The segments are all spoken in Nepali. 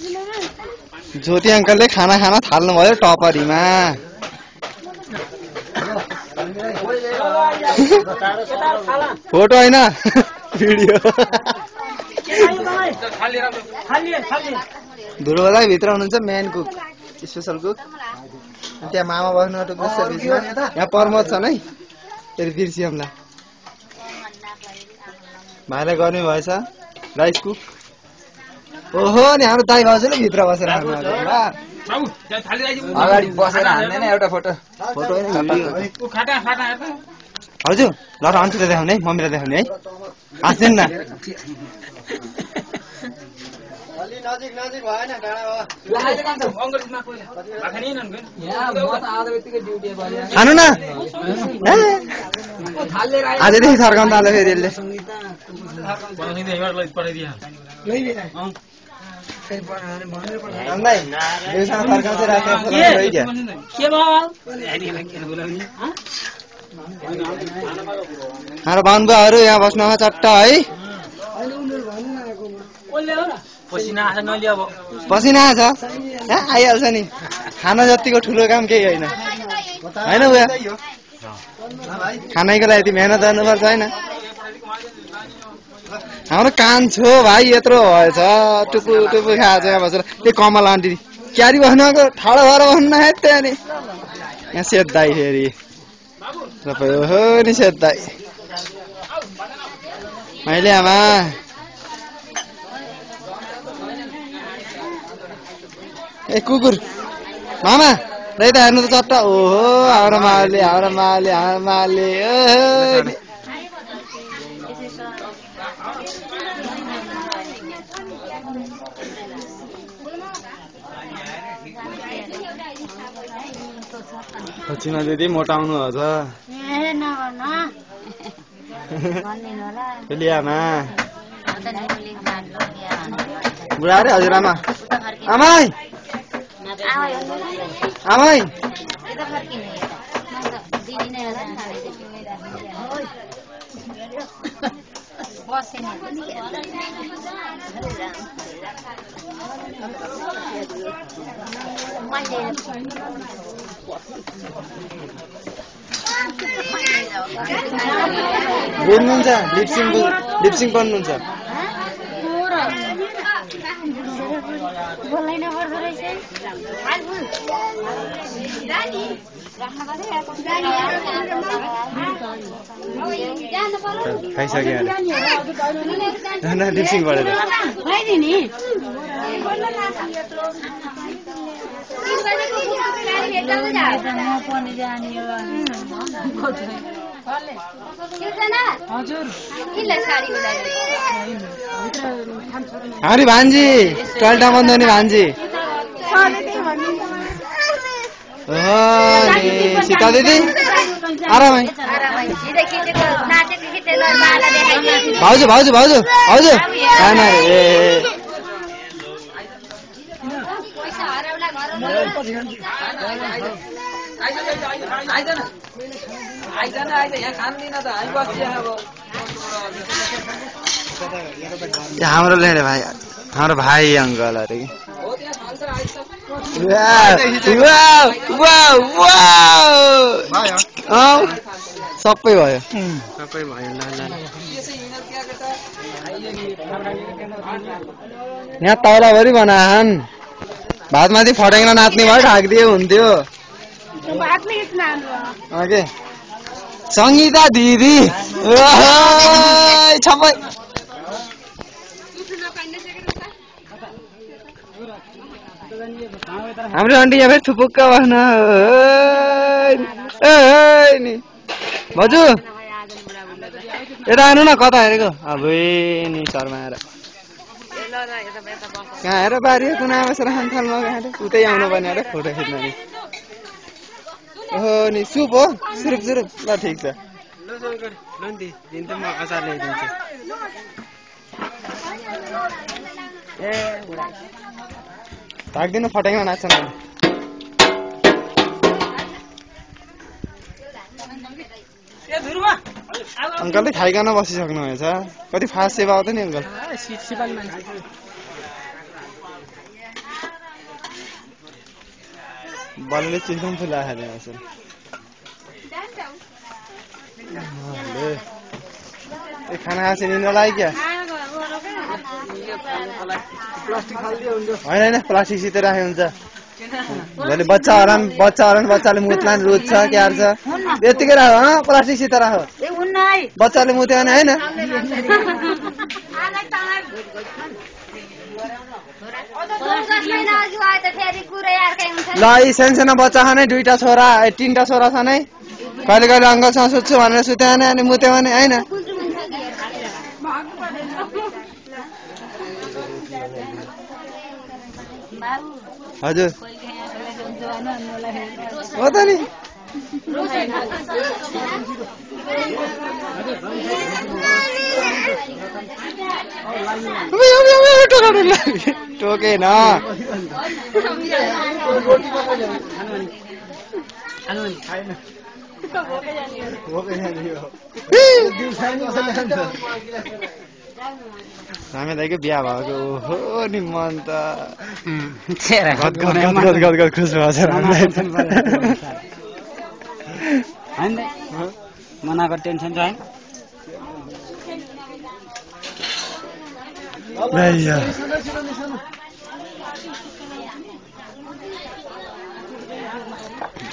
ज्योति अङ्कलले खाना खान थाल्नुभयो टपरीमा। फोटो होइन? भिडियो। ध्रुवलाई भित्र हुनुहुन्छ मेन कुक स्पेसल कुक त्यहाँ मामा बस्नु यहाँ प्रमोद छन् है फेरि बिर्सियमला भाइलाई गर्ने भएछ राइस कुक। ओहो नि हाम्रो दाई भाउजूले भित्र बसेर खानु भएको होला। अगाडि बसेर हान्दैन एउटा फोटो फोटो हजुर ल अन्तिलाई देखाउने है मम्मीलाई देखाउने है हाँस्दैन न नजिक नजिक भएन खानु न आजदेखि थर्काउनु थाल्यो फेरि यसले हाम्रो बाहुनबुवाहरू यहाँ बस्नुमा चट्ट है पसिना यहाँ आइहाल्छ नि। खाना जतिको ठुलो काम केही होइन होइन उयो खानैको लागि मेहनत गर्नुपर्छ होइन हाम्रो कान छो भाइ यत्रो भएछ। टुपु टुपु खाएको छ यहाँ बसेर। त्यो कमल आन्टी क्यारी बस्नुको ठाडो भएर बस्नु है त्यहाँ नि। यहाँ सेद्दाई फेरि। तपाईँ ओहो नि सेद्दाई मैले आमा। ए कुकुर। मामा त हेर्नु त चट्ट। ओहो हाम्रो माले हाम्रो माले हाम्रो माले ओहो नि। सचिना दिदी मोटाउनु छ लियामा बुढा अरे हजुरआमा। आमाई। आमाई। बोल्नुहुन्छ लिप्सिङ लिप्सिङ पढ्नुहुन्छ बोल्दैन पर्दो रहेछ खाइसक्यो खुवाइदिने हाम्री भान्जी टल्टा बन्द नि भान्जी सीता दिदी आरामै भाउजू भाउजू भाउजू भाउजू खाना रे ए आइजन आइज यहाँ खाँदैन त हामी बसिया अब यो हाम्रो ल्याएर भाइ हाम्रो भाइ अङ्कल अरे सबै भयो सबै भयो यहाँ तौलाभरि बनाहन् भातमाथि नाच्ने भए ढाकिदिए हुन्थ्यो सङ्गीता दिदी हाम्रो आन्टी यहाँ फेरि थुपुक्क बस्न नि भाउजू यता आउनु न कता हेरेको अब नि शर्माएर कहाँ हेर बारी कुना बसेर खान्थालमा कहाँ उतै आउनु पर्ने अरे फोटो खिच्न ओहो नि सुप हो। सुरुप सुरुप। ल ठिक छ। ढाक्दिनु फट्याङ्ग्रा नाच्छ न अङ्कलले खाइकन बसिसक्नु भएछ। कति फास्ट सेवा आउँछ नि अङ्कल। बलले चिसो फुला असल ए खाना खाएको छैन यिनीहरूलाई क्या होइन होइन प्लास्टिकसित राखेको हुन्छ भोलि बच्चाहरू पनि बच्चाहरू पनि बच्चाले मुत्ला नि रुच्छ क्यार्छ यत्तिकै राख हँ प्लास्टिकसित राख है बच्चाले मुत्यो भने होइन ल यी सानसानो बच्चा छन् है दुईटा छोरा ए, तिनवटा छोरा छन् है कहिले कहिले अङ्कलसँग सुत्छु भनेर सुत्यो भने अनि मुत्यो भने होइन? हजुर। हो त नि। टोकेन हामी दाइको बिहा भएको हो नि मन त खुस भएको छ हामीलाई। होइन? मनाको टेन्सन छ होइन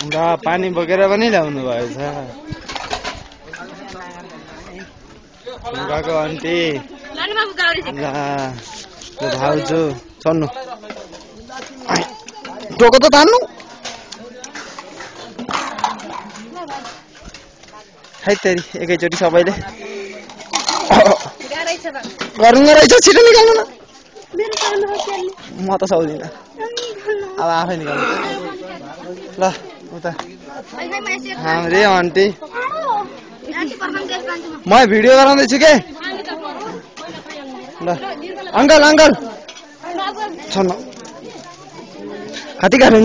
अन्त पानी बोकेर पनि ल्याउनु भएछ। गएको आन्टी ल भाउजू चढ्नु टोको त तान्नु। है तेरि एकैचोटि सबैले गरौँ रहेछ छिटो निकाल्नु न म त सक्दिनँ अब आफै निकाल्नु ल उता हाम्रै आन्टी म भिडियो गराउँदैछु के ल अङ्कल अङ्कल छोड्नु कति काट्नु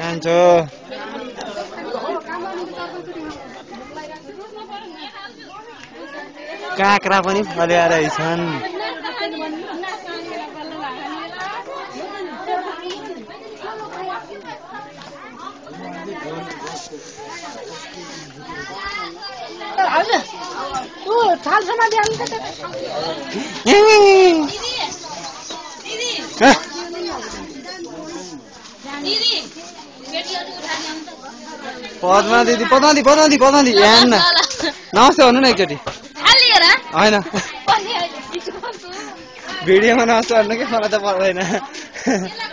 कान्छो काँक्रा पनि फल्या रहेछन् Eh, पद्मा दिदी पद्मा दिदी पद्मा दिदी पद्मा दिदी। यहाँ नमस्ते भन्नु न एकचोटि। होइन। भिडियोमा नमस्ते भन्नु कि? मलाई त पर्दैन।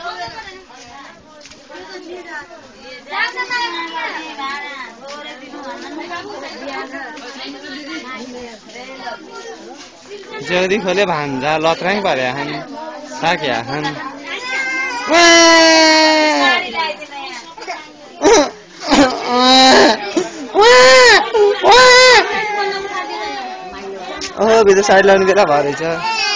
ज्योति खोले भान्जा लत्राङ पर्या हन् साक्या हन्। भित्र साइड लाउने बेला भयो रहेछ